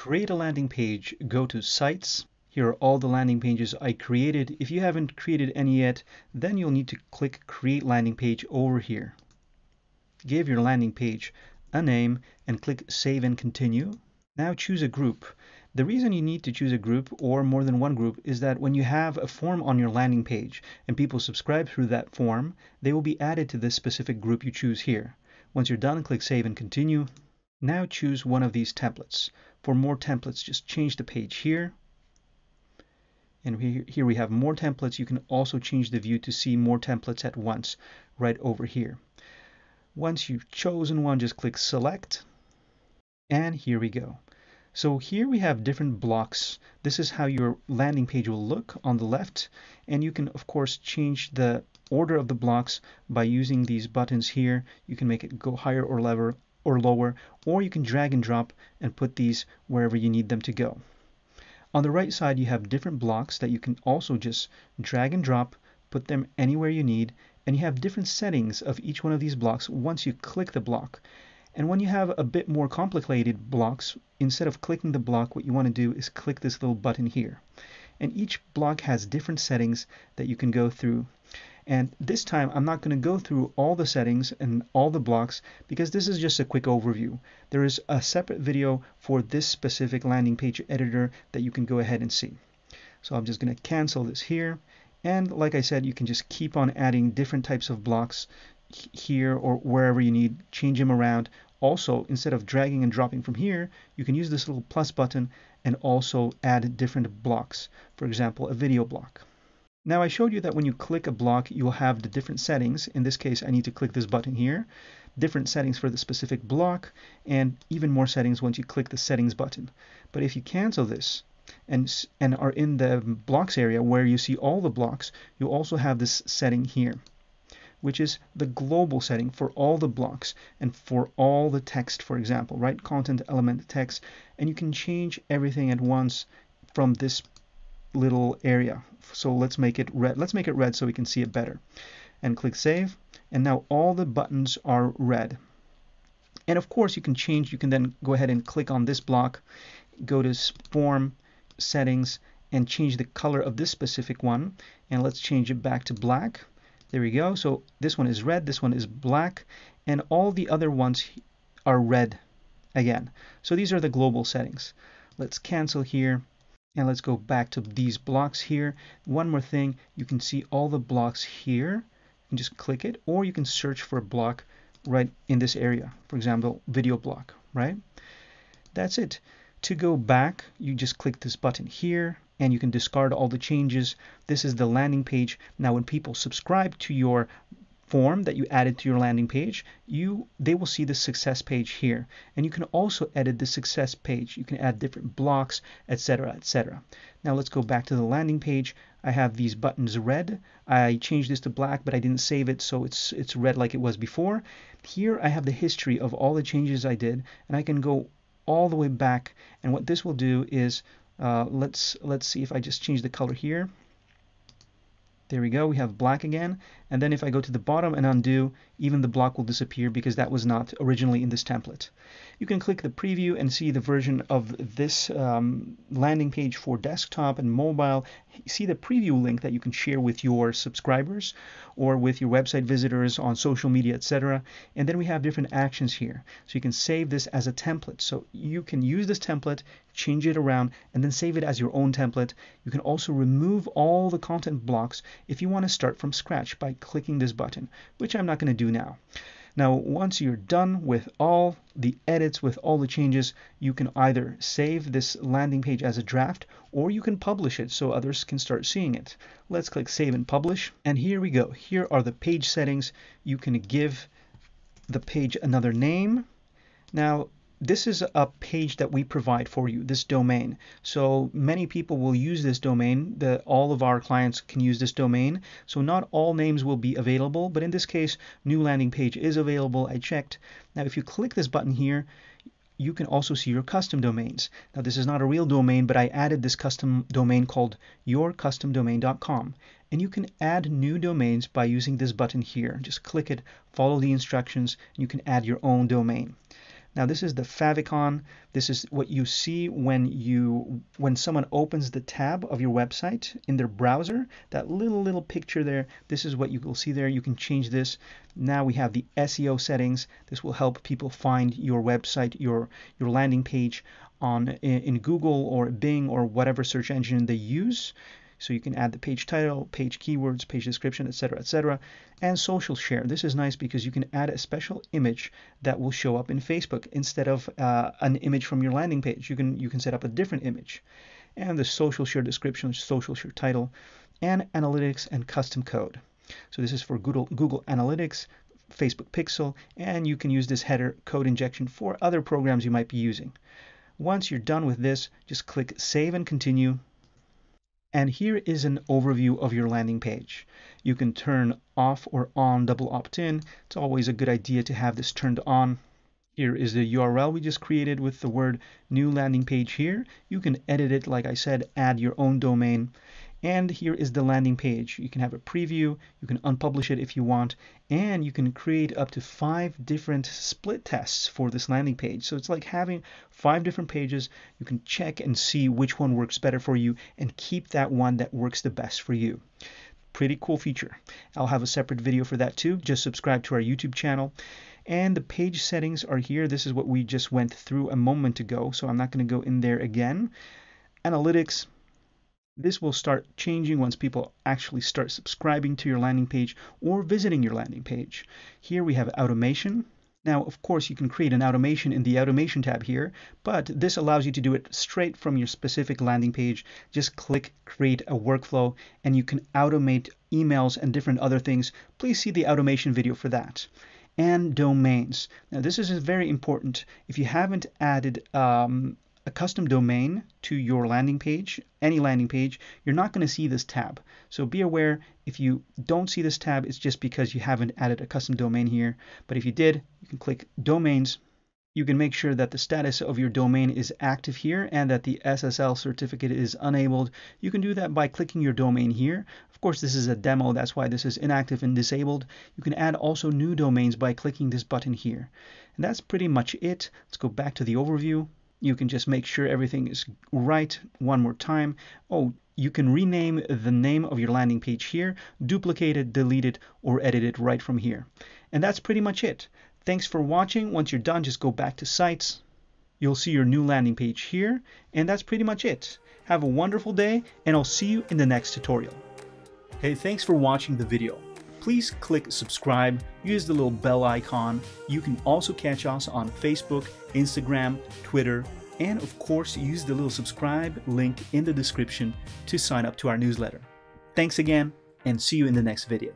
create a landing page, go to Sites. Here are all the landing pages I created. If you haven't created any yet, then you'll need to click Create Landing Page over here. Give your landing page a name and click Save and Continue. Now choose a group. The reason you need to choose a group or more than one group is that when you have a form on your landing page and people subscribe through that form, they will be added to this specific group you choose here. Once you're done, click Save and Continue. Now choose one of these templates. For more templates, just change the page here. And here we have more templates. You can also change the view to see more templates at once right over here. Once you've chosen one, just click Select. And here we go. So here we have different blocks. This is how your landing page will look on the left. And you can, of course, change the order of the blocks by using these buttons here. You can make it go higher or lower, or lower, or you can drag and drop and put these wherever you need them to go. On the right side, you have different blocks that you can also just drag and drop, put them anywhere you need, and you have different settings of each one of these blocks once you click the block. And when you have a bit more complicated blocks, instead of clicking the block, what you want to do is click this little button here. And each block has different settings that you can go through. And this time I'm not going to go through all the settings and all the blocks because this is just a quick overview. There is a separate video for this specific landing page editor that you can go ahead and see. So I'm just going to cancel this here. And like I said, you can just keep on adding different types of blocks here or wherever you need, change them around. Also, instead of dragging and dropping from here, you can use this little plus button and also add different blocks. For example, a video block. Now I showed you that when you click a block, you'll have the different settings. In this case, I need to click this button here. Different settings for the specific block and even more settings once you click the settings button. But if you cancel this, and, and are in the blocks area where you see all the blocks, you also have this setting here which is the global setting for all the blocks and for all the text, for example, right? Content element text, and you can change everything at once from this little area. So let's make it red. Let's make it red so we can see it better. And click Save. And now all the buttons are red. And of course you can change, you can then go ahead and click on this block, go to Form, Settings, and change the color of this specific one. And let's change it back to black there we go. So this one is red, this one is black, and all the other ones are red again. So these are the global settings. Let's cancel here and let's go back to these blocks here. One more thing, you can see all the blocks here. You just click it or you can search for a block right in this area. For example, video block, right? That's it. To go back, you just click this button here and you can discard all the changes. This is the landing page. Now when people subscribe to your form that you added to your landing page, you they will see the success page here. And you can also edit the success page. You can add different blocks, etc., etc. Now let's go back to the landing page. I have these buttons red. I changed this to black, but I didn't save it, so it's it's red like it was before. Here I have the history of all the changes I did, and I can go all the way back. And what this will do is uh, let's let's see if I just change the color here. There we go, we have black again. And then if I go to the bottom and undo, even the block will disappear because that was not originally in this template. You can click the preview and see the version of this um, landing page for desktop and mobile. See the preview link that you can share with your subscribers or with your website visitors on social media, etc. And then we have different actions here. So you can save this as a template. So you can use this template, change it around, and then save it as your own template. You can also remove all the content blocks if you want to start from scratch by clicking this button, which I'm not going to do now. Now, once you're done with all the edits, with all the changes, you can either save this landing page as a draft or you can publish it so others can start seeing it. Let's click Save and Publish. And here we go. Here are the page settings. You can give the page another name. Now, this is a page that we provide for you, this domain. So many people will use this domain. The, all of our clients can use this domain. So not all names will be available, but in this case, new landing page is available. I checked. Now, if you click this button here, you can also see your custom domains. Now, this is not a real domain, but I added this custom domain called yourcustomdomain.com. And you can add new domains by using this button here. Just click it, follow the instructions, and you can add your own domain. Now this is the favicon. This is what you see when you when someone opens the tab of your website in their browser. That little little picture there. This is what you will see there. You can change this. Now we have the SEO settings. This will help people find your website, your your landing page on in Google or Bing or whatever search engine they use. So you can add the page title, page keywords, page description, etc., etc. And social share. This is nice because you can add a special image that will show up in Facebook instead of uh, an image from your landing page. You can you can set up a different image. And the social share description, social share title, and analytics and custom code. So this is for Google Google Analytics, Facebook Pixel, and you can use this header code injection for other programs you might be using. Once you're done with this, just click Save and Continue and here is an overview of your landing page. You can turn off or on double opt-in. It's always a good idea to have this turned on. Here is the URL we just created with the word new landing page here. You can edit it, like I said, add your own domain. And here is the landing page. You can have a preview, you can unpublish it if you want, and you can create up to five different split tests for this landing page. So it's like having five different pages. You can check and see which one works better for you and keep that one that works the best for you. Pretty cool feature. I'll have a separate video for that too. Just subscribe to our YouTube channel. And the page settings are here. This is what we just went through a moment ago, so I'm not going to go in there again. Analytics, this will start changing once people actually start subscribing to your landing page or visiting your landing page. Here we have automation. Now, of course, you can create an automation in the automation tab here, but this allows you to do it straight from your specific landing page. Just click create a workflow and you can automate emails and different other things. Please see the automation video for that and domains. Now this is very important. If you haven't added um, a custom domain to your landing page, any landing page, you're not going to see this tab. So be aware if you don't see this tab, it's just because you haven't added a custom domain here. But if you did, you can click domains. You can make sure that the status of your domain is active here and that the SSL certificate is enabled. You can do that by clicking your domain here. Of course, this is a demo, that's why this is inactive and disabled. You can add also new domains by clicking this button here. And that's pretty much it. Let's go back to the overview you can just make sure everything is right one more time. Oh, you can rename the name of your landing page here, duplicate it, delete it, or edit it right from here. And that's pretty much it. Thanks for watching. Once you're done, just go back to sites. You'll see your new landing page here, and that's pretty much it. Have a wonderful day, and I'll see you in the next tutorial. Hey, thanks for watching the video please click subscribe, use the little bell icon. You can also catch us on Facebook, Instagram, Twitter, and of course use the little subscribe link in the description to sign up to our newsletter. Thanks again and see you in the next video.